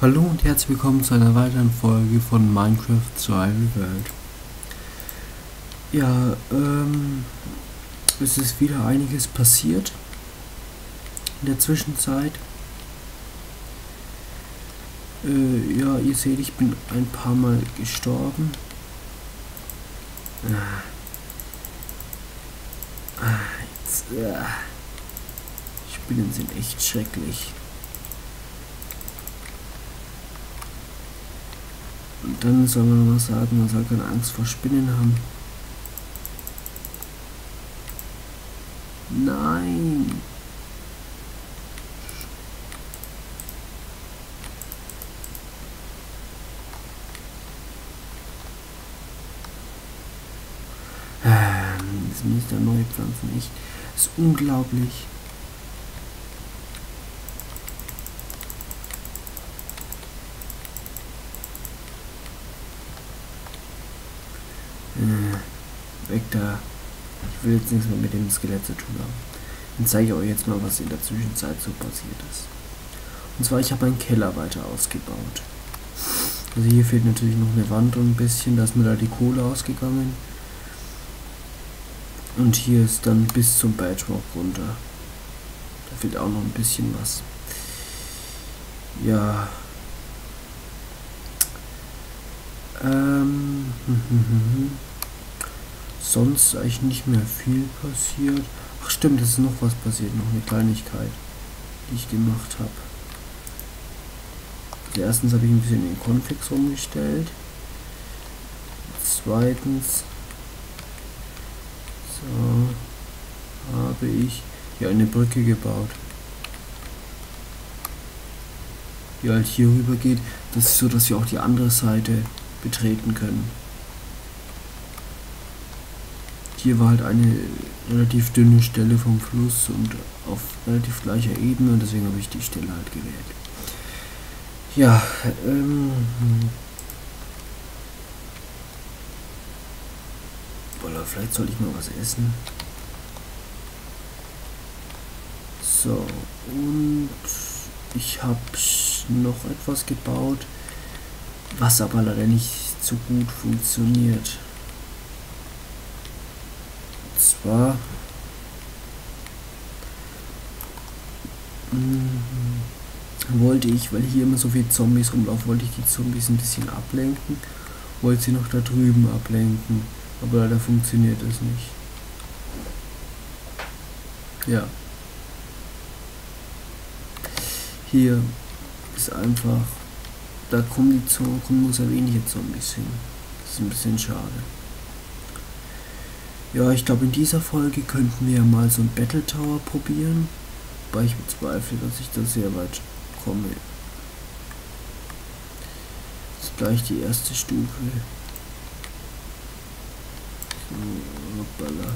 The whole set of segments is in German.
Hallo und herzlich willkommen zu einer weiteren Folge von Minecraft Survival World. Ja, ähm, es ist wieder einiges passiert in der Zwischenzeit. Äh, ja, ihr seht, ich bin ein paar Mal gestorben. Ah. Ah, jetzt, ah. Spinnen sind echt schrecklich. Und dann soll man noch sagen, man soll keine Angst vor Spinnen haben. Nein. Ähm, das sind nicht neue Pflanzen, echt. Das ist unglaublich. Äh, weg da. Ich will jetzt nichts mehr mit dem Skelett zu tun haben. Dann zeige ich euch jetzt mal, was in der Zwischenzeit so passiert ist. Und zwar, ich habe einen Keller weiter ausgebaut. Also hier fehlt natürlich noch eine Wand und ein bisschen, da ist mir da die Kohle ausgegangen. Und hier ist dann bis zum Bedrock runter. Da fehlt auch noch ein bisschen was. Ja. Ähm. sonst eigentlich nicht mehr viel passiert. Ach stimmt, es ist noch was passiert, noch eine Kleinigkeit, die ich gemacht habe. Also erstens habe ich ein bisschen den Konfix umgestellt. Zweitens so, habe ich hier eine Brücke gebaut. Die halt hier rüber geht. Das ist so, dass wir auch die andere Seite betreten können. Hier war halt eine relativ dünne Stelle vom Fluss und auf relativ gleicher Ebene und deswegen habe ich die Stelle halt gewählt. Ja, ähm... Boah, vielleicht soll ich mal was essen. So, und ich habe noch etwas gebaut, was aber leider nicht so gut funktioniert zwar mm, wollte ich, weil hier immer so viele Zombies rumlaufen, wollte ich die Zombies ein bisschen ablenken, wollte sie noch da drüben ablenken, aber leider funktioniert es nicht. Ja. Hier ist einfach, da kommen die kommen nur sehr wenige Zombies hin. Das ist ein bisschen schade. Ja, ich glaube, in dieser Folge könnten wir mal so ein Battle Tower probieren. Wobei ich bezweifle, dass ich da sehr weit komme. Das ist gleich die erste Stufe. So, hoppala.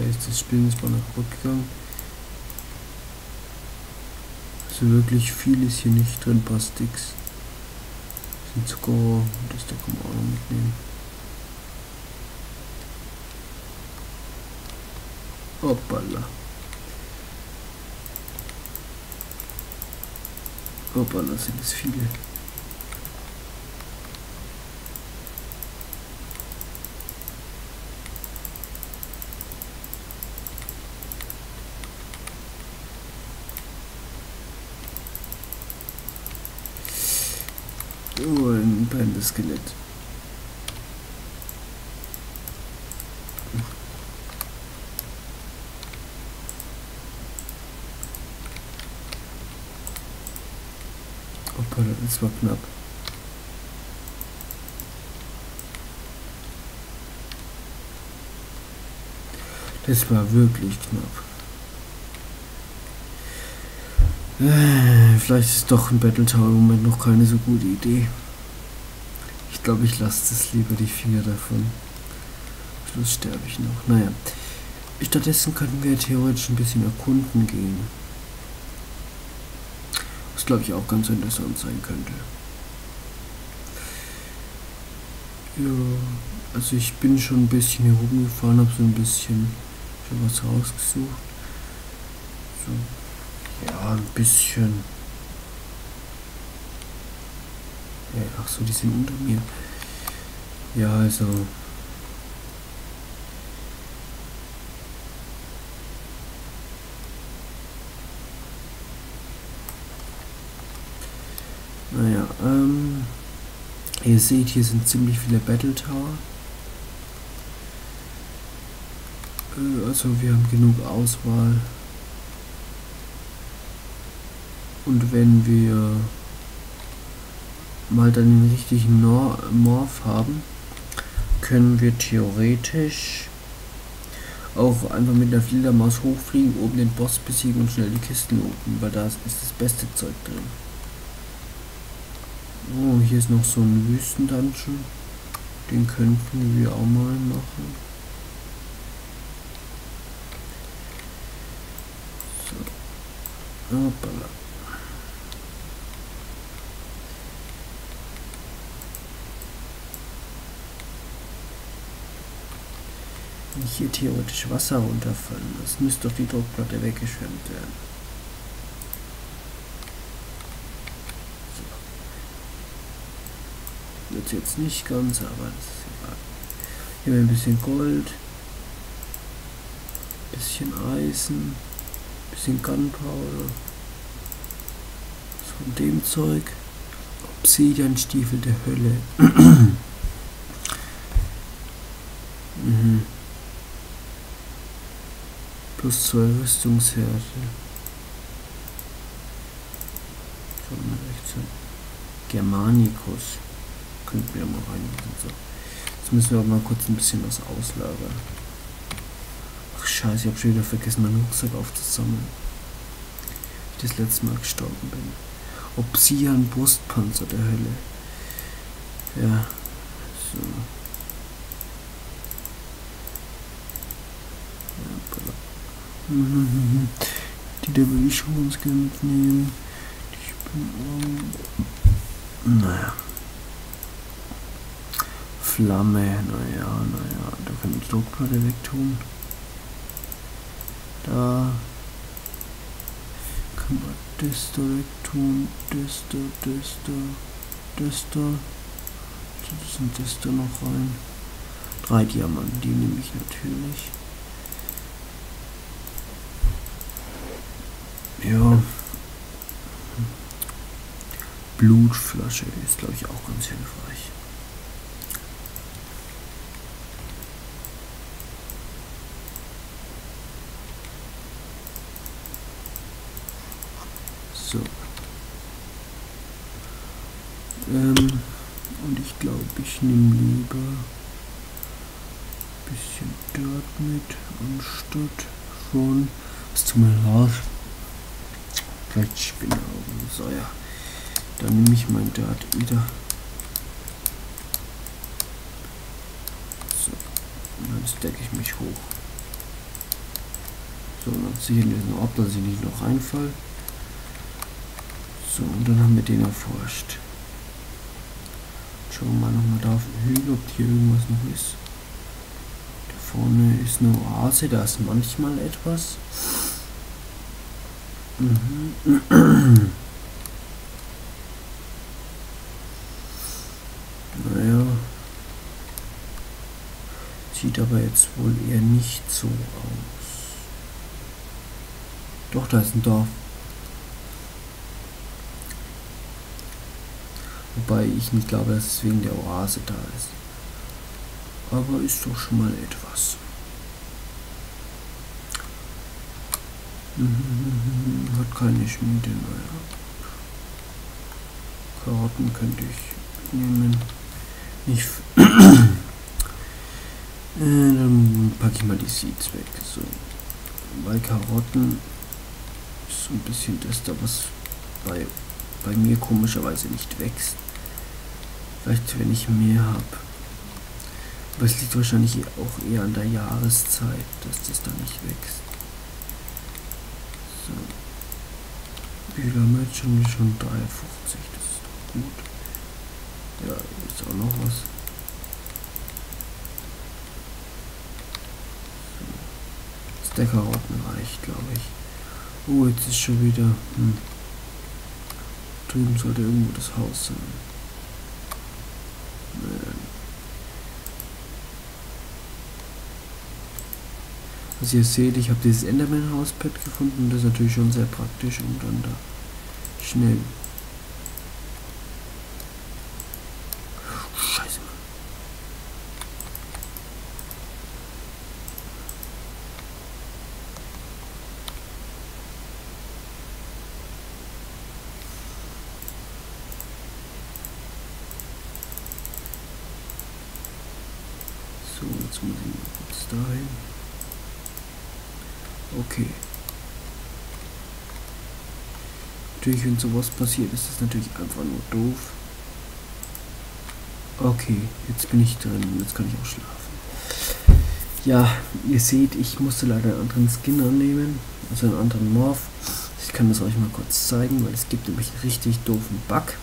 Ist das Spiel ist mal kaputt gegangen. Also wirklich viel ist hier nicht drin, passt nix. Sind Zucker und das da kann man auch noch mitnehmen. Hoppala. Hoppala, sind es viele. Ein brennendes Skelett. Opa, das war knapp. Das war wirklich knapp. Äh, vielleicht ist doch ein Battle Tower im Moment noch keine so gute Idee. Glaube, ich lasse das lieber die Finger davon. Schluss sterbe ich noch. Naja. Stattdessen könnten wir theoretisch ein bisschen erkunden gehen. Was glaube ich auch ganz interessant sein könnte. Ja, also ich bin schon ein bisschen hier rumgefahren, habe so ein bisschen was rausgesucht. So, ja, ein bisschen. Ja, ach so, die sind unter mir. Ja, also. Naja, ähm. Ihr seht, hier sind ziemlich viele Battle Tower. Äh, also wir haben genug Auswahl. Und wenn wir mal dann den richtigen Nor Morph haben, können wir theoretisch auch einfach mit der Fledermaus hochfliegen, oben den Boss besiegen und schnell die Kisten looten, weil da ist das beste Zeug drin. Oh, hier ist noch so ein Wüstendungeon. Den könnten wir auch mal machen. So. Hoppala. Wenn hier theoretisch Wasser runterfallen, das müsste auf die Druckplatte weggeschwemmt werden. wird jetzt nicht ganz, aber das ist egal. Hier haben wir ein bisschen Gold, bisschen Eisen, bisschen Gunpowder, von dem Zeug, Obsidianstiefel der Hölle. Plus zwei Rüstungshärte. Germanicus könnten wir mal reinmachen. So. Jetzt müssen wir aber mal kurz ein bisschen was auslagern. Ach scheiße, ich habe schon wieder vergessen, meinen Rucksack aufzusammeln. Ich das letzte Mal gestorben bin. Obsidian Brustpanzer der Hölle. Ja, so. Die da will ich schon ganz gerne mitnehmen. Ich bin. Naja. Flamme, naja, naja, da können wir die Druckplatte wegtun. Da kann man das da wegtun, das da, das da, das da. Das und das da noch rein. Drei Diamanten, die nehme ich natürlich. Ja. Blutflasche ist, glaube ich, auch ganz hilfreich. So. Ähm, und ich glaube, ich nehme lieber ein bisschen Dirt mit, anstatt von, was tut mir raus? Vielleicht Spinnaugen. So, ja. Dann nehme ich mein Dirt wieder. So. Und dann stecke ich mich hoch. So, dann ziehe ich diesen Ort, dass ich nicht noch reinfall. So, und dann haben wir den erforscht. Schauen wir mal nochmal da auf den Hügel, ob hier irgendwas noch ist. Da vorne ist eine Oase, da ist manchmal etwas. Mhm. naja. Sieht aber jetzt wohl eher nicht so aus. Doch, da ist ein Dorf. Wobei ich nicht glaube, dass es wegen der Oase da ist. Aber ist doch schon mal etwas. Hat keine Schmiede, naja. Karotten könnte ich nehmen. Ich äh, dann packe ich mal die Seeds weg. So. Weil Karotten ist so ein bisschen das da, was bei, bei mir komischerweise nicht wächst. Vielleicht, wenn ich mehr habe. Aber es liegt wahrscheinlich auch eher an der Jahreszeit, dass das da nicht wächst. So. Wie damit schon 53, das ist doch gut. Ja, jetzt auch noch was. So. Steckerrotten reicht, glaube ich. Oh, jetzt ist schon wieder. Hm. Drüben sollte irgendwo das Haus sein. Naja, Also ihr seht, ich habe dieses Enderman Hauspad gefunden. Das ist natürlich schon sehr praktisch, um dann da schnell So, jetzt muss ich mal kurz dahin. Okay. Natürlich, wenn sowas passiert, ist das natürlich einfach nur doof. Okay, jetzt bin ich drin. Jetzt kann ich auch schlafen. Ja, ihr seht, ich musste leider einen anderen Skin annehmen. Also einen anderen Morph. Ich kann das euch mal kurz zeigen, weil es gibt nämlich einen richtig doofen Bug.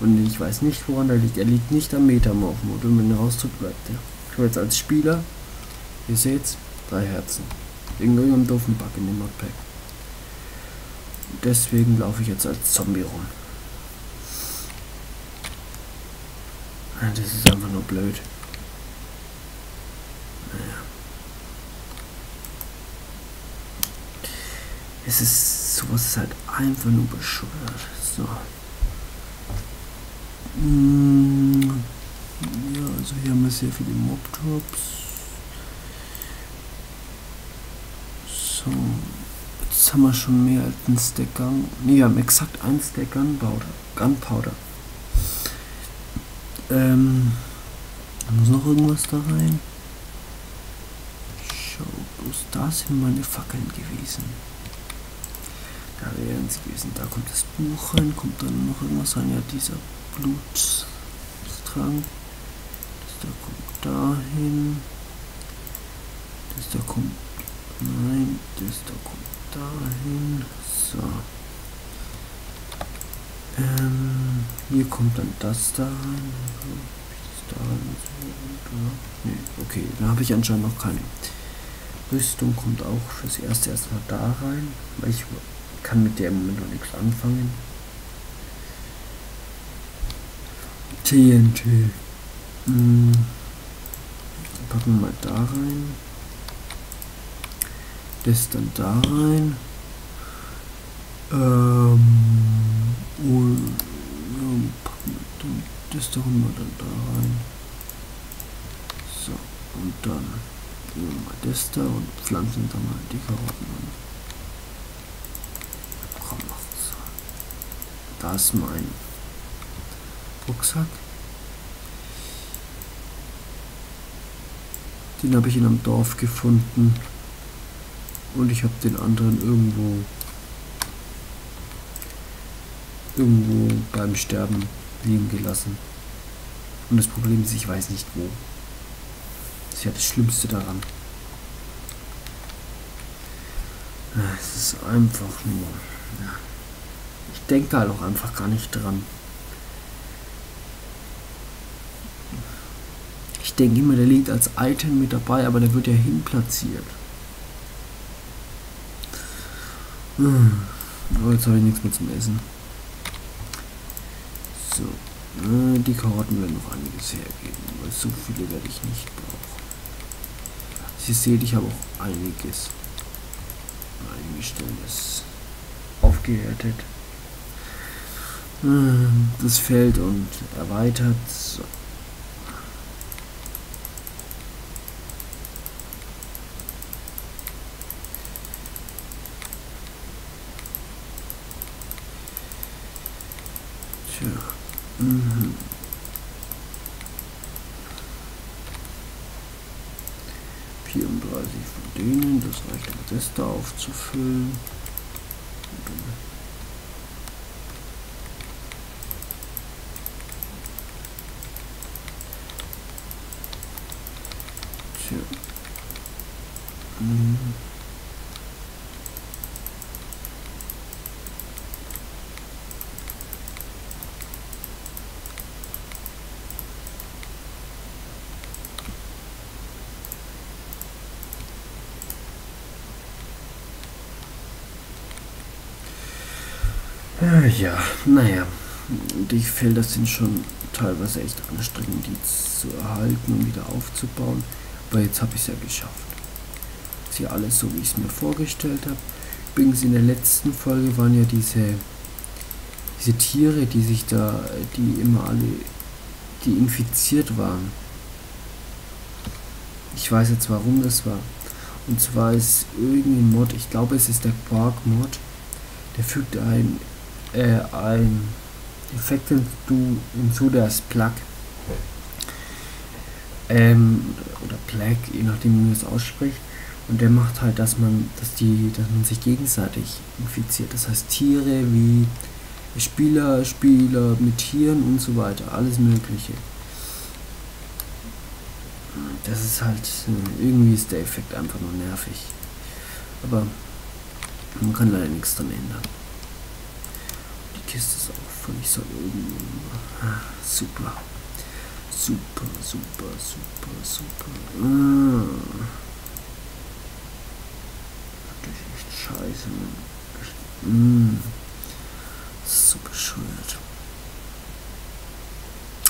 Und ich weiß nicht, woran er liegt. Er liegt nicht am Metamorph-Modul, wenn der Ausdruck bleibt. Ja. Ich habe jetzt als Spieler, ihr seht's, drei Herzen. Irgendeinem doofen Bug in dem Modpack. Deswegen laufe ich jetzt als Zombie rum. Das ist einfach nur blöd. Naja. Es ist sowas ist halt einfach nur bescheuert. So. Mm, ja, also hier haben wir sehr viele Mob-Drops. So. Jetzt haben wir schon mehr als ein Stack Gun. Ne, wir haben exakt ein Stack Gunpowder. Gunpowder. Ähm. Muss noch irgendwas da rein? Schau, bloß da sind meine Fackeln gewesen. Da wären sie gewesen. Da kommt das Buch rein. Kommt dann noch irgendwas rein? Ja, dieser Blutstrank. Das da kommt dahin. Das da kommt. Nein, das da kommt dahin. So. Ähm, hier kommt dann das da rein. Da. Nee, okay, da habe ich anscheinend noch keine. Rüstung kommt auch fürs erste erstmal da rein, weil ich kann mit der im Moment noch nichts anfangen. TNT. Hm. Packen wir mal da rein. Das dann da rein. Ähm, und dann das da wir dann da rein. So, und dann nehmen wir mal das da und pflanzen da mal die Karotten an. Komm so. Da ist mein Rucksack. Den habe ich in einem Dorf gefunden. Und ich habe den anderen irgendwo irgendwo beim Sterben liegen gelassen. Und das Problem ist, ich weiß nicht wo. Das ist ja das Schlimmste daran. Es ist einfach nur. Ja. Ich denke da halt auch einfach gar nicht dran. Ich denke immer, der liegt als Item mit dabei, aber der wird ja hinplatziert. Hm. Oh, jetzt habe ich nichts mehr zum Essen. So. Äh, die Karotten werden noch einiges hergeben, weil so viele werde ich nicht brauchen. Sie seht, ich habe auch einiges. Einige Stellen ist aufgehärtet. Hm, das Feld und erweitert. So. Tja. Mhm. Vierunddreißig von denen, das da aufzufüllen. Tja. Mhm. Äh, ja, naja. Die Felder sind schon teilweise echt anstrengend, die zu erhalten und wieder aufzubauen. Aber jetzt habe ich es ja geschafft. Ist hier alles so, wie ich es mir vorgestellt habe. Übrigens in der letzten Folge waren ja diese, diese Tiere, die sich da, die immer alle, die infiziert waren. Ich weiß jetzt, warum das war. Und zwar ist irgendein Mod, ich glaube es ist der Quark Mod, der fügt ein, äh, ein Effekt hinzu, der ist Plug. Ähm, oder Plug, je nachdem wie man es ausspricht. Und der macht halt, dass man, dass die, dass man sich gegenseitig infiziert. Das heißt Tiere wie Spieler, Spieler mit Tieren und so weiter, alles Mögliche das ist halt, irgendwie ist der Effekt einfach nur nervig. Aber man kann leider nichts dran ändern. Kiste ist auch völlig so irgendwo. Ah, super. Super, super, super, super. Ah. Natürlich echt scheiße, man. Mm. So bescheuert.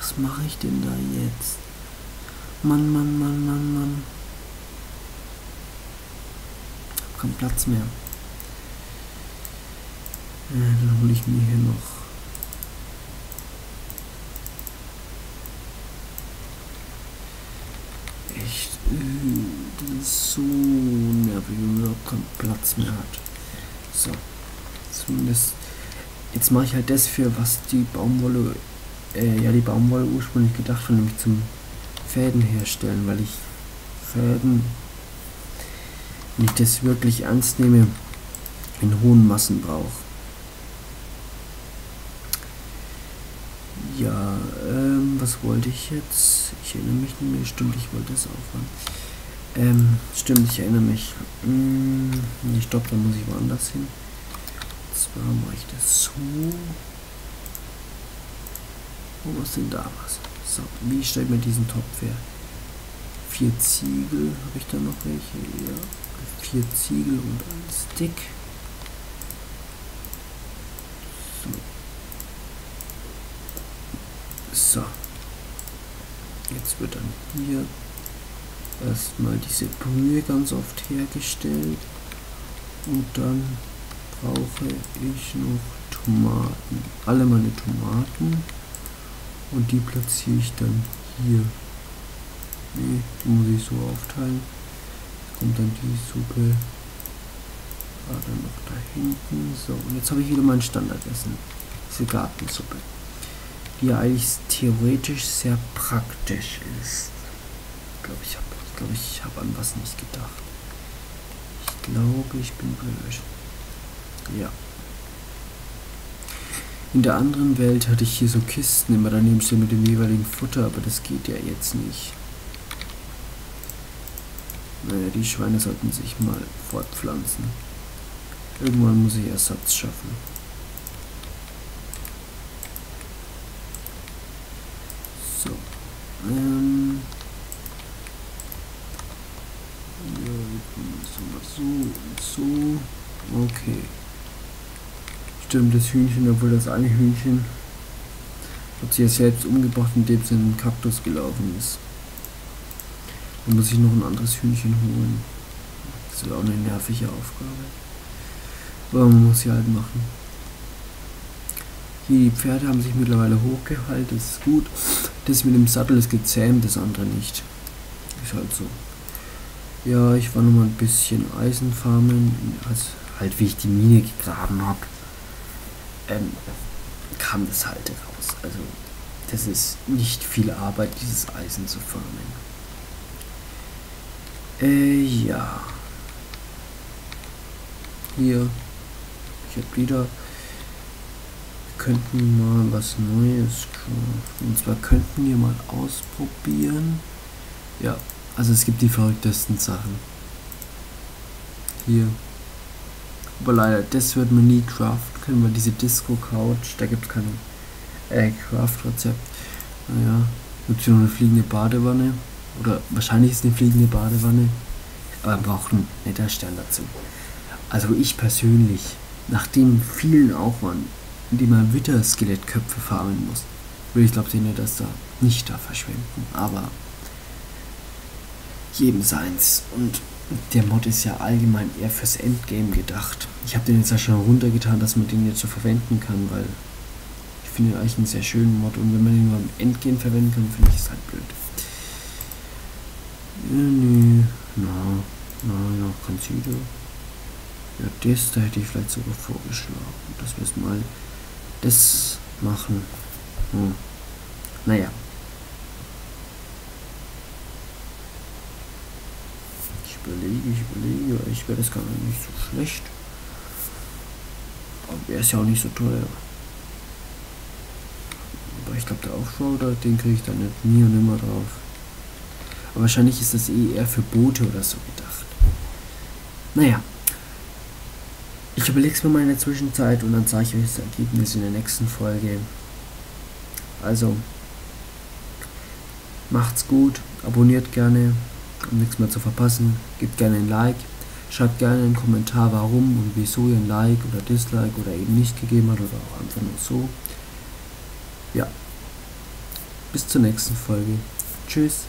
Was mache ich denn da jetzt? Mann, Mann, Mann, Mann, Mann. Hab keinen Platz mehr. Ja, dann hole ich mir hier noch. Echt, äh, das ist so nervig, wenn man überhaupt keinen Platz mehr hat. So, zumindest. Jetzt mache ich halt das für, was die Baumwolle, äh, ja, die Baumwolle ursprünglich gedacht war, nämlich zum Fäden herstellen, weil ich Fäden, wenn ich das wirklich ernst nehme, in hohen Massen brauche. Ja, ähm, was wollte ich jetzt? Ich erinnere mich nicht mehr. Stimmt, ich wollte es aufhören. Ähm, stimmt, ich erinnere mich. Hm, nee, stopp, da muss ich woanders hin. Und zwar mache ich das so. Wo ist denn da was? So, wie stellt man diesen Topf her? Vier Ziegel, habe ich da noch welche? Ja, vier Ziegel und ein Stick. So. Jetzt wird dann hier erstmal diese Brühe ganz oft hergestellt. Und dann brauche ich noch Tomaten. Alle meine Tomaten. Und die platziere ich dann hier. Nee, die muss ich so aufteilen. Kommt dann die Suppe. Ah, dann noch da hinten. So, und jetzt habe ich wieder mein Standardessen. Diese Gartensuppe. Die eigentlich theoretisch sehr praktisch ist. Ich glaube, ich habe glaub, ich hab an was nicht gedacht. Ich glaube, ich bin blöd. Ja. In der anderen Welt hatte ich hier so Kisten immer daneben stehen mit dem jeweiligen Futter, aber das geht ja jetzt nicht. Naja, die Schweine sollten sich mal fortpflanzen. Irgendwann muss ich Ersatz schaffen. So. Ähm. Ja, so und so. Okay. Stimmt, das Hühnchen, obwohl das eine Hühnchen hat sich ja selbst umgebracht, indem es in den Kaktus gelaufen ist. Dann muss ich noch ein anderes Hühnchen holen. Das ist auch eine nervige Aufgabe. Aber man muss sie halt machen. Die Pferde haben sich mittlerweile hochgehalten, das ist gut. Das mit dem Sattel ist gezähmt, das andere nicht. Ist halt so. Ja, ich war noch mal ein bisschen Eisenfarmen, also halt wie ich die Mine gegraben habe ähm, kam das halt raus. Also das ist nicht viel Arbeit, dieses Eisen zu formen. Äh, ja. Hier. Ich habe wieder. Könnten mal was Neues craften. Und zwar könnten wir mal ausprobieren. Ja, also es gibt die verrücktesten Sachen. Hier. Aber leider, das wird man nie craften können, weil diese Disco-Couch, da gibt es kein äh, Craft-Rezept. Naja, gibt es nur eine fliegende Badewanne. Oder wahrscheinlich ist eine fliegende Badewanne. Aber man braucht einen Stern dazu. Also ich persönlich, nach dem vielen Aufwand, in dem man Witter-Skelettköpfe farmen muss, ich glaube ich das da nicht da verschwenden. Aber jedem seins. Und der Mod ist ja allgemein eher fürs Endgame gedacht. Ich habe den jetzt ja schon runtergetan, dass man den jetzt so verwenden kann, weil ich finde eigentlich einen sehr schönen Mod und wenn man den nur im Endgame verwenden kann, finde ich es halt blöd. Ja, nee, na, na, ja, Konzile. Ja, das, da hätte ich vielleicht sogar vorgeschlagen, dass wir es mal das machen. Hm. Naja. Ich überlege, ich überlege, ich wäre das gar nicht so schlecht. Aber er ist ja auch nicht so teuer. Aber ich glaube, der Offroader, den kriege ich dann nicht nie und nimmer drauf. Aber wahrscheinlich ist das eh eher für Boote oder so gedacht. Naja. Ich überlege es mir mal in der Zwischenzeit und dann zeige ich euch das Ergebnis in der nächsten Folge. Also, macht's gut, abonniert gerne, um nichts mehr zu verpassen, gebt gerne ein Like, schreibt gerne einen Kommentar, warum und wieso ihr ein Like oder Dislike oder eben nicht gegeben habt oder auch einfach nur so. Ja, bis zur nächsten Folge. Tschüss.